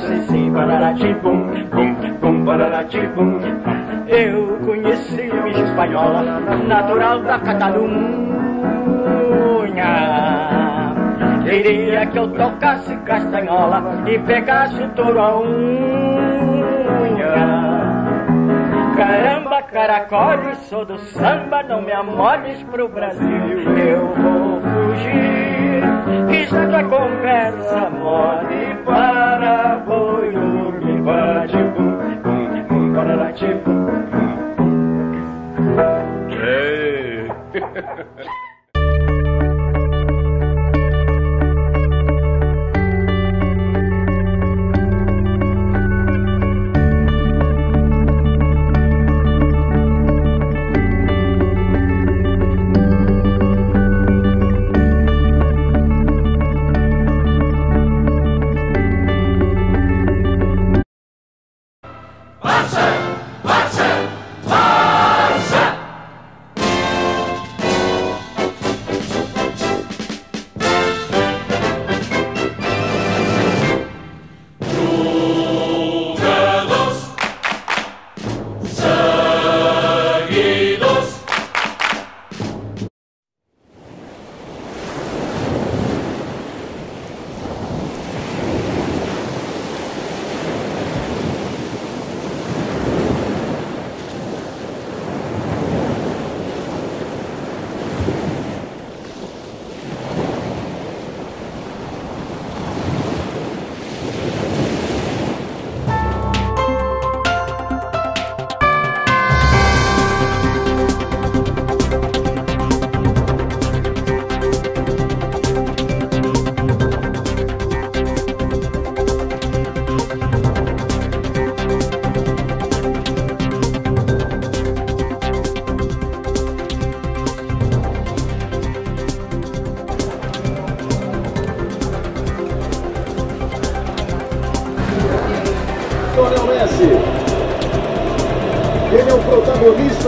nasci sim, Pararatingo, pum, pum, Pararatingo. Eu conheci Miss Espanhola, natural da Catalunha. Queria que eu tocasse castanhola e pegasse o touro a unha. Caramba, caracole, sou do samba, não me amoles pro Brasil. Eu vou fugir, que já tua conversa mole para boi dormir para tipo, para que bate Hey!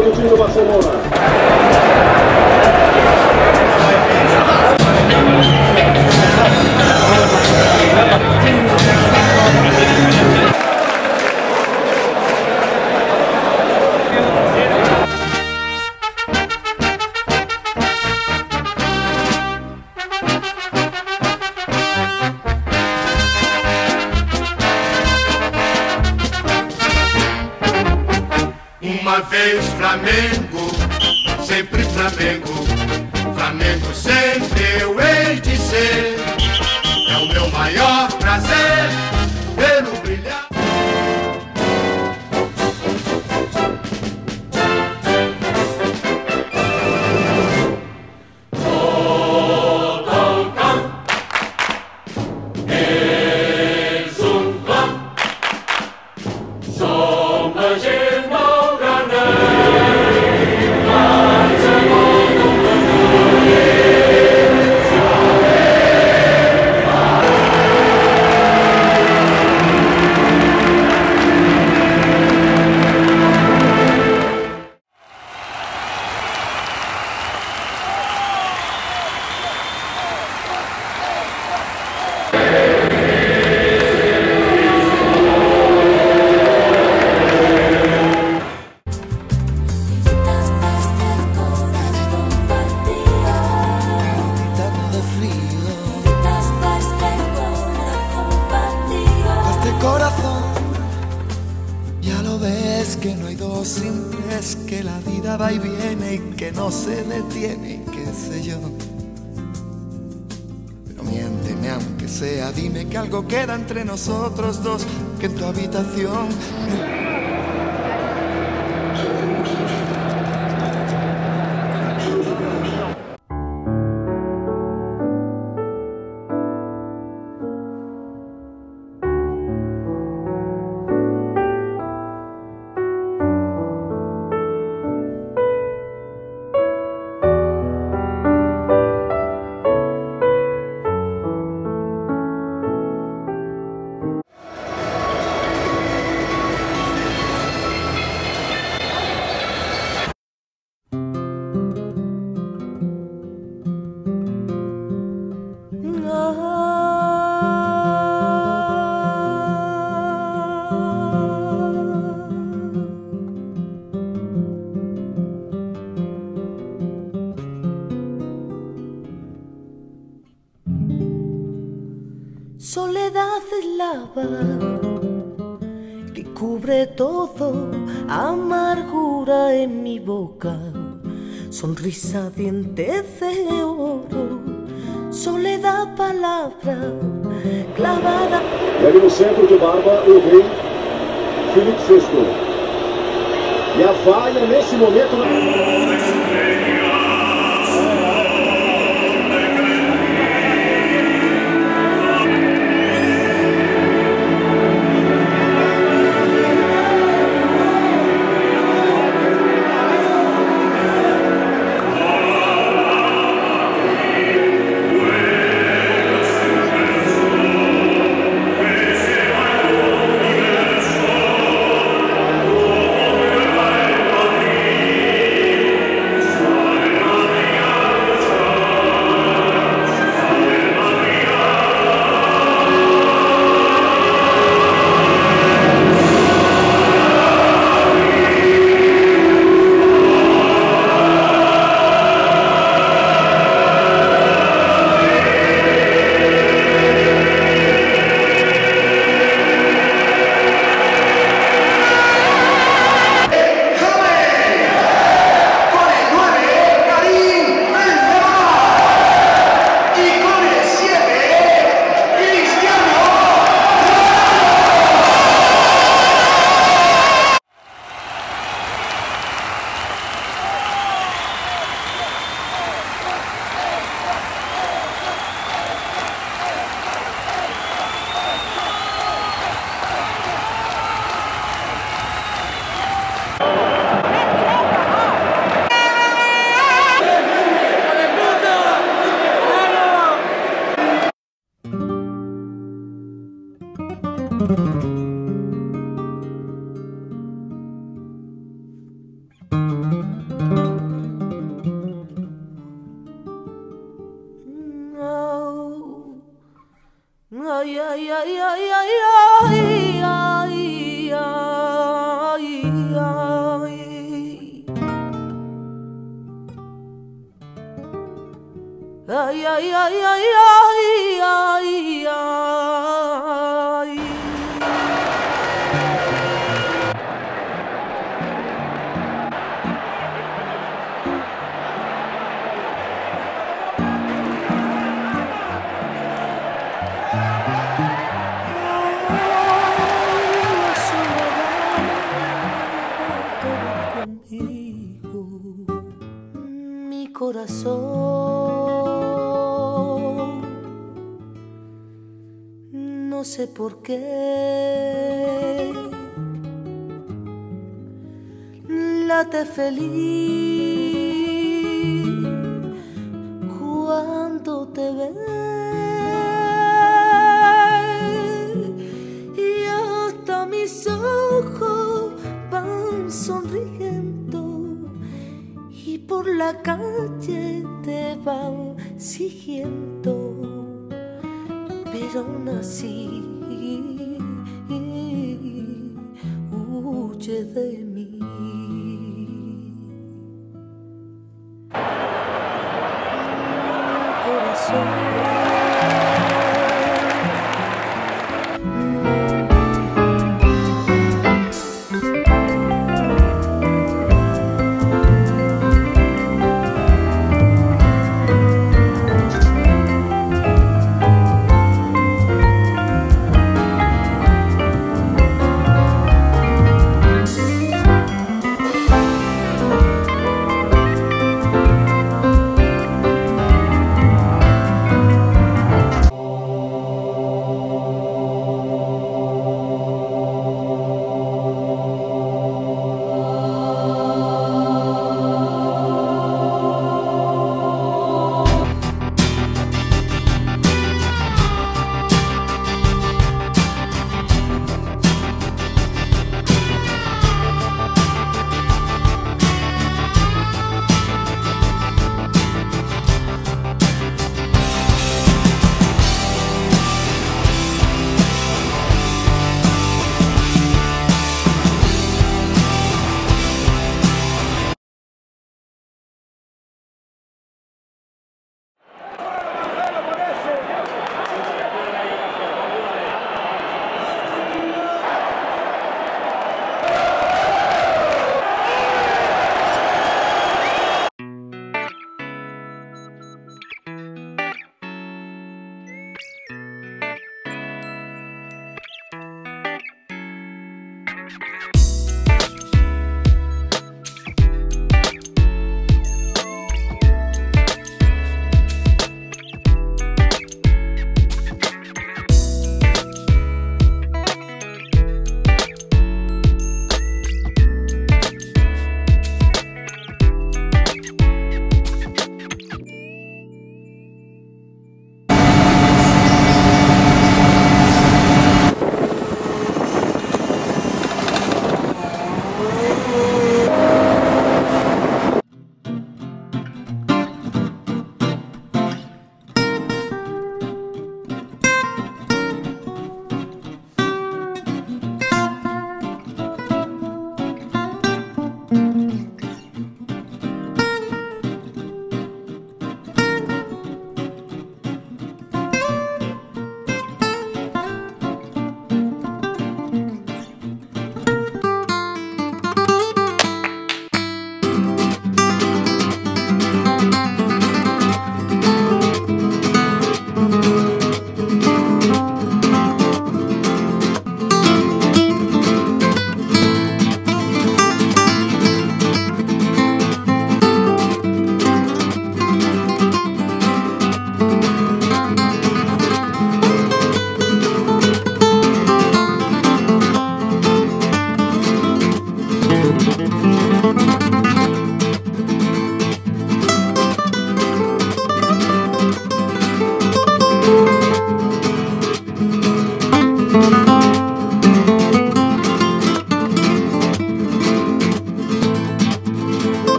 coletivo do Barcelona. Vez Flamengo, sempre Flamengo. Flamengo sempre eu hei de ser. É o meu maior prazer qué sé yo. Pero miénteme aunque sea, dime que algo queda entre nosotros dos, que en tu habitación... sonrisa, dientes de oro, soledad, palabra clavada. E ali no centro de barba, o rei Felipe VI. E a falha nesse momento. يا يا يا يا sé por qué. Late feliz cuando te ve. Y hasta mis ojos van sonriendo. Y por la calle te van siguiendo. Pero aún así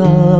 Oh.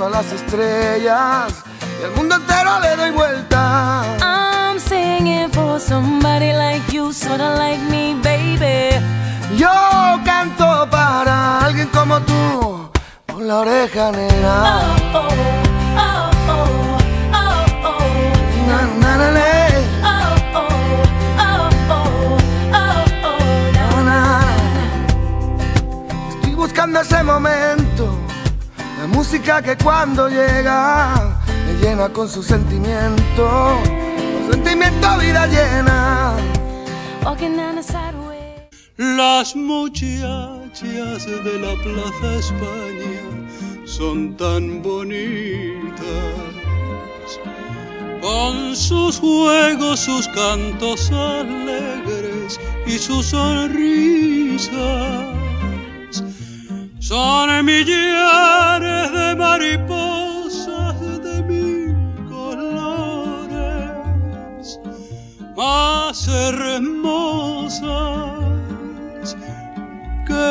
A las estrellas y al mundo entero le doy vuelta. I'm singing for somebody like you, sorta like me, baby. Yo canto para alguien como tú, por la oreja negra. Oh, oh, oh, oh, oh, oh. Na, na, na, buscando ese momento. Música que cuando llega me llena con su sentimiento, con sentimiento vida llena. Las muchachas de la Plaza España son tan bonitas, con sus juegos, sus cantos alegres y sus sonrisas son millares de mariposas de mil colores, más hermosas que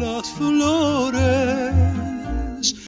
las flores.